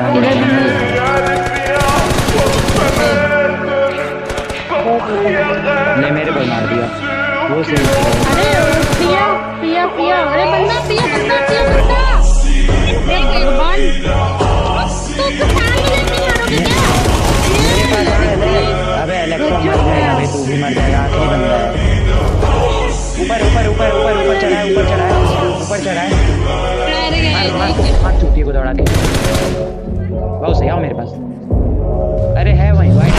इधर ने मेरे को मार दिया। वो सही अरे पिया पिया पिया अरे बंदा पिया बंदा पिया बंदा। अरे भगवान तो ही नहीं मारोगे क्या? अबे इलेक्ट्रो मर जाएगा अबे तू भी मर जाएगा आखिरी बंदा है। ऊपर ऊपर ऊपर ऊपर ऊपर चढ़ा है ऊपर चढ़ा है ऊपर चढ़ा है। मार मार मार चूतिए को दौड़ा के। बहुत सही आओ मेरे पास। अरे है वहीं भाई